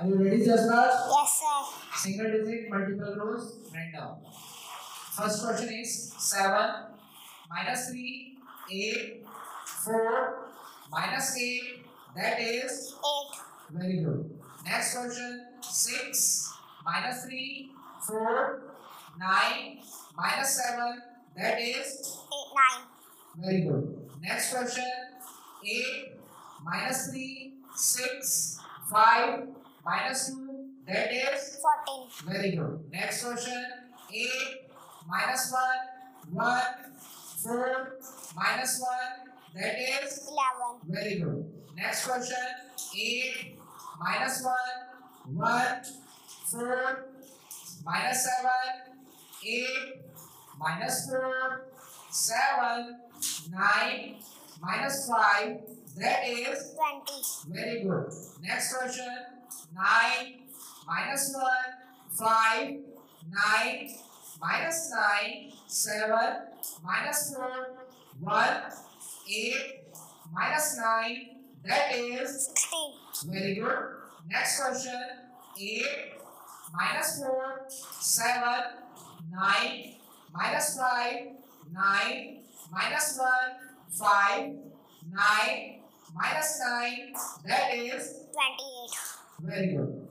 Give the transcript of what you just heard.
Are you ready, Jasraj? Yes, sir. Single digit, multiple rows, random. First question is 7 minus 3, 8, 4, minus 8, that is 8. very good. Next question 6 minus 3, 4, 9, minus 7, that is 8. 9. very good. Next question 8 minus 3, 6, 5, minus 2, that is 14. very good. Next question 8 minus 1, 1, 4, minus 1, that is 11. very good. Next question 8 minus 1, 1, 4, minus 7, 8, minus 4, 7, 9, minus 5, that is 20. very good. Next question 9 minus 1, 5, 9, minus 9, 7, minus 4, 1, 8, minus 9, that is 16. very good. Next question 8 minus 4, 7, 9, minus 5, 9, minus 1, 5, 9, minus 9, that is 28. very good.